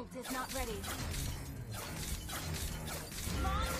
boat is not ready. Launch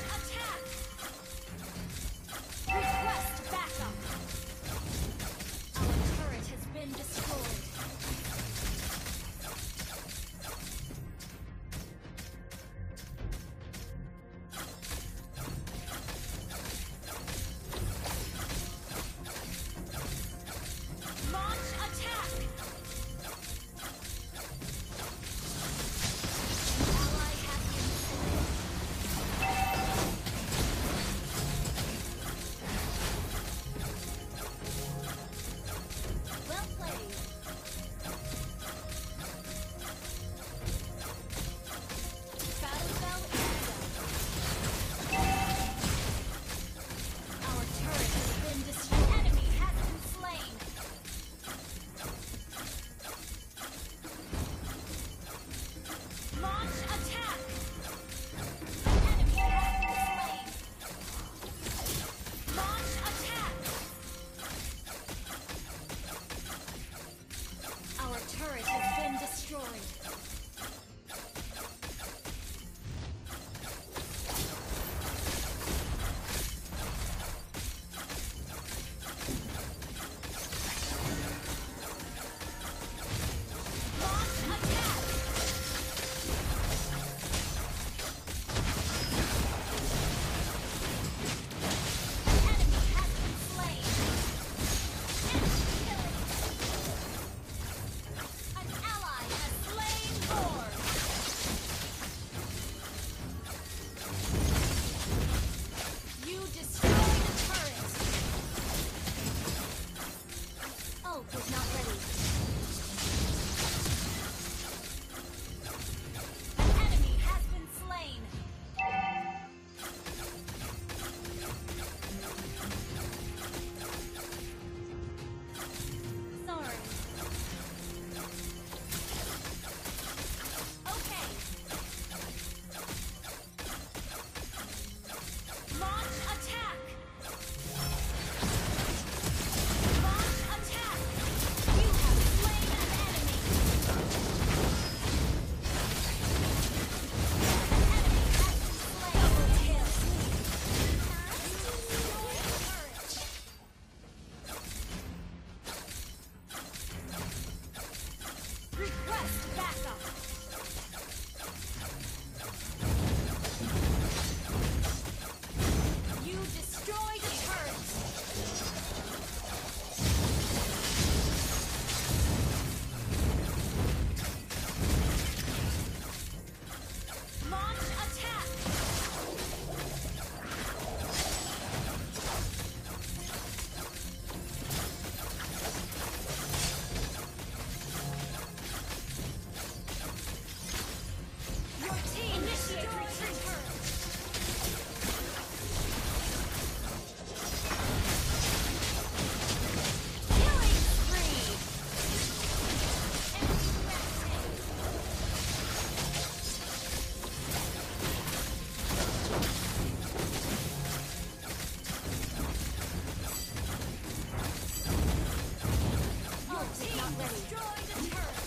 Destroy the turret.